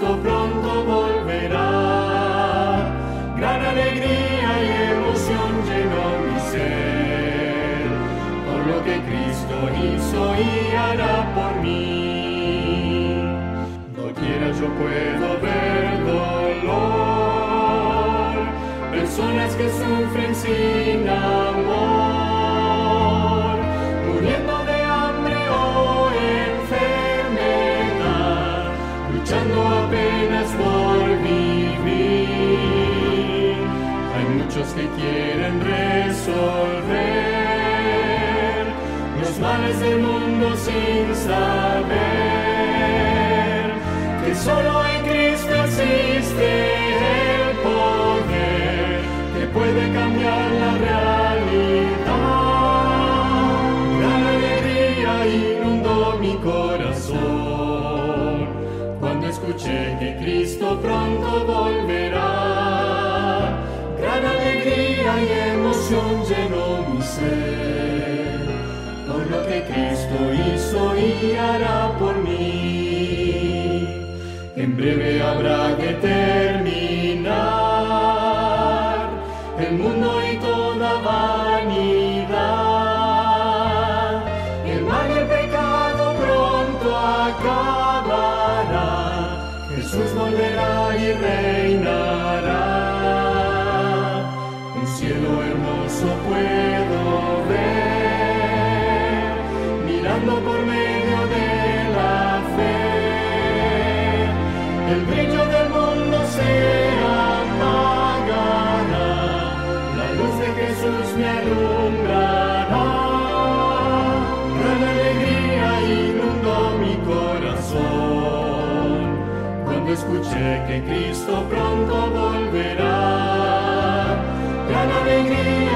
Cristo pronto volverá, gran alegría y emoción llenó mi ser. Por lo que Cristo hizo y hará por mí. Doquiera yo puedo ver dolor, personas que sufren sin amor, resolver los males del mundo sin saber que solo en Cristo existe el poder que puede cambiar la realidad. Gran alegría inundó mi corazón cuando escuché que Cristo pronto volverá. Llenó mi ser por lo que Cristo hizo y hará por mí. En breve habrá que terminar el mundo y toda vanidad. El mal y el pecado pronto acabará. Jesús volverá y reinará. Cielo hermoso puedo ver, mirando por medio de la fe. El brillo del mundo se apagará, la luz de Jesús me alumbrará. Gran alegría inundó mi corazón cuando escuché que Cristo pronto volverá. gran alegría.